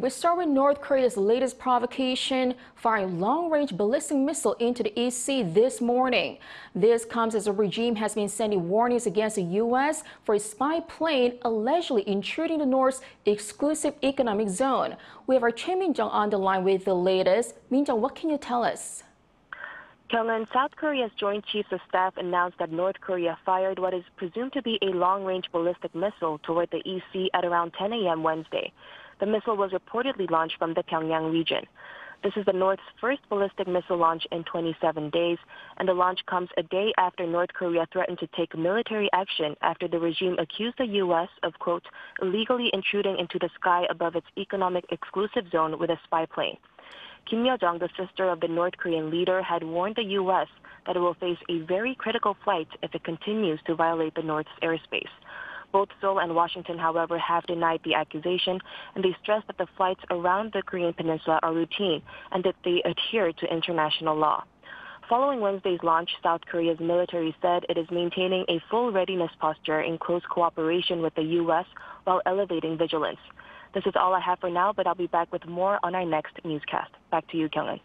We start with North Korea's latest provocation, firing long-range ballistic missile into the East Sea this morning. This comes as the regime has been sending warnings against the U.S. for a spy plane allegedly intruding the North's exclusive economic zone. We have our Choi Min-jung on the line with the latest. Min-jung, what can you tell us? Kyung-eun, South Korea's Joint Chiefs of Staff announced that North Korea fired what is presumed to be a long-range ballistic missile toward the Sea at around 10 a.m. Wednesday. The missile was reportedly launched from the Pyongyang region. This is the North's first ballistic missile launch in 27 days, and the launch comes a day after North Korea threatened to take military action after the regime accused the U.S. of, quote, illegally intruding into the sky above its economic exclusive zone with a spy plane. Kim Yo-jong, the sister of the North Korean leader, had warned the U.S. that it will face a very critical flight if it continues to violate the North's airspace. Both Seoul and Washington, however, have denied the accusation, and they stress that the flights around the Korean peninsula are routine and that they adhere to international law. Following Wednesday's launch, South Korea's military said it is maintaining a full readiness posture in close cooperation with the U.S. while elevating vigilance. This is all I have for now, but I'll be back with more on our next newscast. Back to you, Kyung-eun.